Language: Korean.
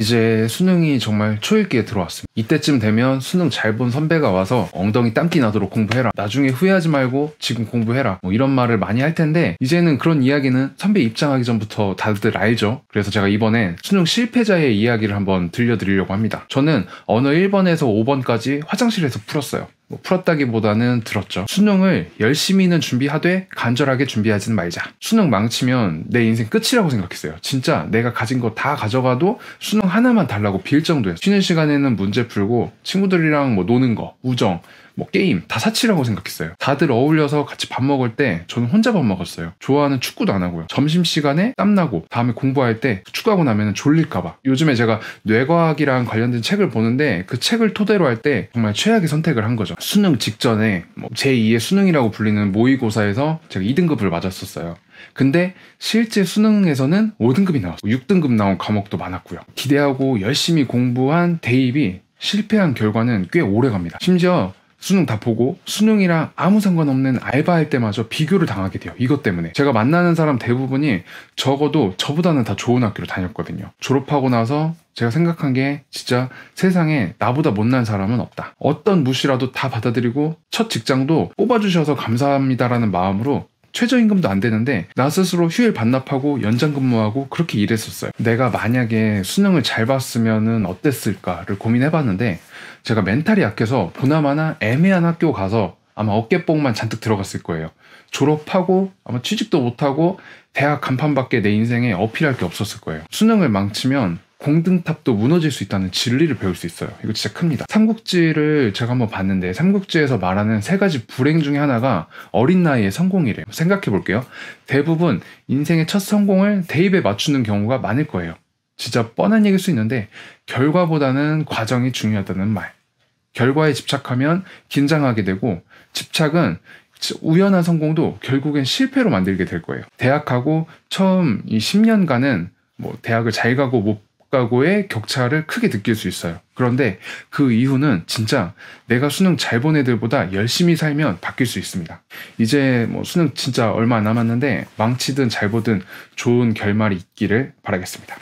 이제 수능이 정말 초읽기에 들어왔습니다. 이때쯤 되면 수능 잘 본 선배가 와서 엉덩이 땀기 나도록 공부해라. 나중에 후회하지 말고 지금 공부해라. 뭐 이런 말을 많이 할 텐데 이제는 그런 이야기는 선배 입장하기 전부터 다들 알죠. 그래서 제가 이번엔 수능 실패자의 이야기를 한번 들려드리려고 합니다. 저는 언어 1번에서 5번까지 화장실에서 풀었어요. 뭐 풀었다기보다는 들었죠. 수능을 열심히는 준비하되 간절하게 준비하지는 말자. 수능 망치면 내 인생 끝이라고 생각했어요. 진짜 내가 가진 거 다 가져가도 수능 하나만 달라고 빌 정도였어요. 쉬는 시간에는 문제 풀고 친구들이랑 뭐 노는 거, 우정, 뭐 게임 다 사치라고 생각했어요. 다들 어울려서 같이 밥 먹을 때 저는 혼자 밥 먹었어요. 좋아하는 축구도 안 하고요. 점심 시간에 땀나고 다음에 공부할 때 축구하고 나면 졸릴까봐. 요즘에 제가 뇌과학이랑 관련된 책을 보는데 그 책을 토대로 할 때 정말 최악의 선택을 한 거죠. 수능 직전에 뭐 제2의 수능이라고 불리는 모의고사에서 제가 2등급을 맞았었어요. 근데 실제 수능에서는 5등급이 나왔어요. 6등급 나온 과목도 많았고요. 기대하고 열심히 공부한 대입이 실패한 결과는 꽤 오래 갑니다. 심지어 수능 다 보고 수능이랑 아무 상관없는 알바할 때마저 비교를 당하게 돼요. 이것 때문에. 제가 만나는 사람 대부분이 적어도 저보다는 다 좋은 학교를 다녔거든요. 졸업하고 나서 제가 생각한 게 진짜 세상에 나보다 못난 사람은 없다. 어떤 무시라도 다 받아들이고 첫 직장도 뽑아주셔서 감사합니다라는 마음으로 최저임금도 안 되는데 나 스스로 휴일 반납하고 연장 근무하고 그렇게 일했었어요. 내가 만약에 수능을 잘 봤으면 어땠을까를 고민해봤는데 제가 멘탈이 약해서 보나마나 애매한 학교 가서 아마 어깨뽕만 잔뜩 들어갔을 거예요. 졸업하고 아마 취직도 못하고 대학 간판밖에 내 인생에 어필할 게 없었을 거예요. 수능을 망치면 공등탑도 무너질 수 있다는 진리를 배울 수 있어요. 이거 진짜 큽니다. 삼국지를 제가 한번 봤는데 삼국지에서 말하는 세 가지 불행 중에 하나가 어린 나이에 성공이래요. 생각해 볼게요. 대부분 인생의 첫 성공을 대입에 맞추는 경우가 많을 거예요. 진짜 뻔한 얘기일 수 있는데 결과보다는 과정이 중요하다는 말. 결과에 집착하면 긴장하게 되고 집착은 우연한 성공도 결국엔 실패로 만들게 될 거예요. 대학하고 처음 이 10년간은 뭐 대학을 잘 가고 못 가고의 격차를 크게 느낄 수 있어요. 그런데 그 이후는 진짜 내가 수능 잘 본 애들보다 열심히 살면 바뀔 수 있습니다. 이제 뭐 수능 진짜 얼마 안 남았는데 망치든 잘 보든 좋은 결말이 있기를 바라겠습니다.